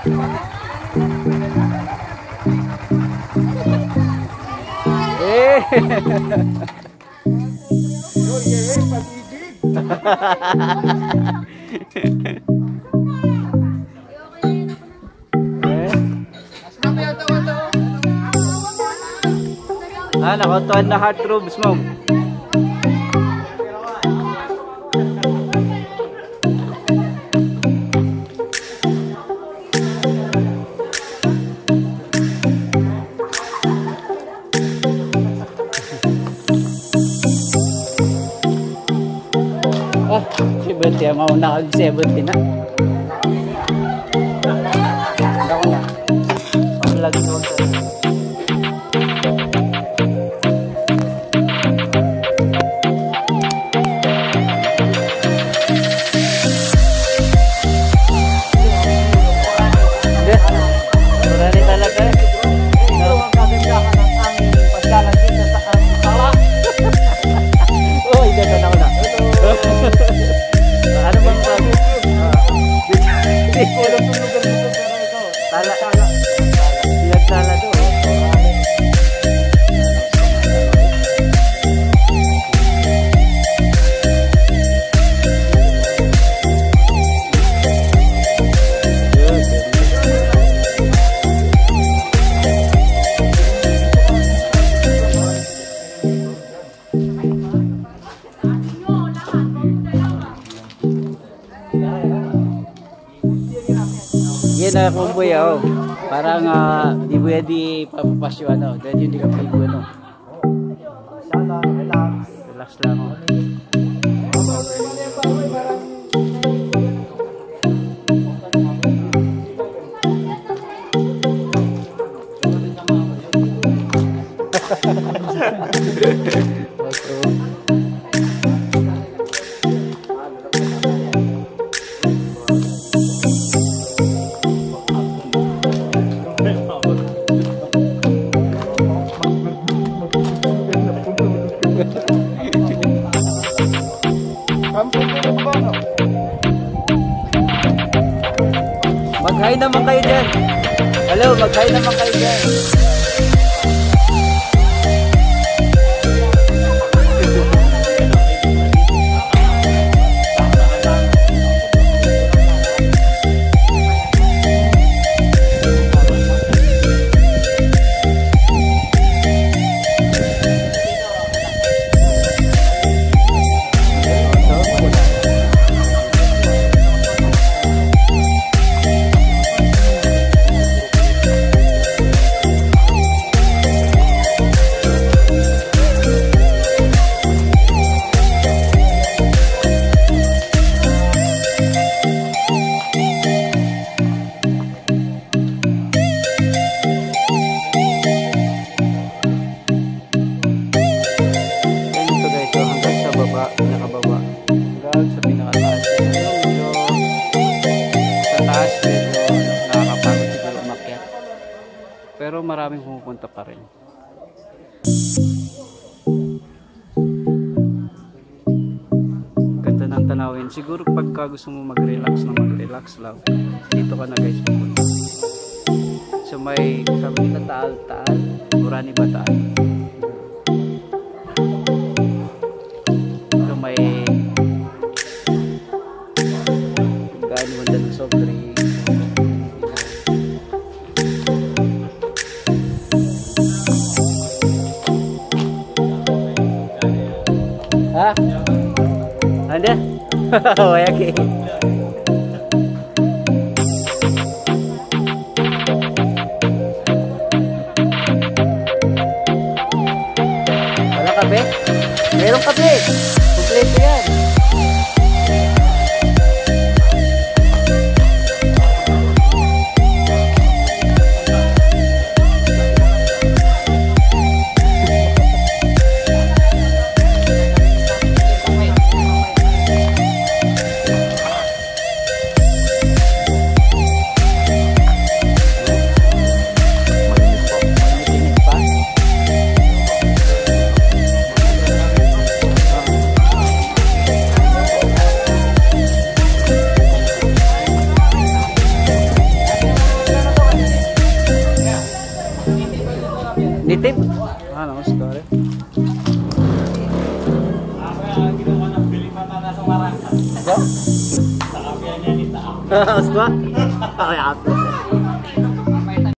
Eh. ah, nakutuan na heart robes mo. Ah, 70 ang mauna kag 70 na. Ako na. Ang ko Kung boy oh. Parang uh, di pwede papapasyo ano. Dahil yun di ka pwede ano. Relax lang oh. Okay. Mag-hi naman kayo dyan. Hello, mag-hi naman kayo dyan. Maraming pumupunta pa rin. Ganda ng tanawin. Siguro pagka gusto mo mag-relax na mag-relax lang, dito ka na guys pupunta. So may kami na taal-taal, Murani Bataan. So may mo dyan soft drink. Hah? Ada? Oh ya, Ada kape. Kafe yan. Maaf ya, ini tak.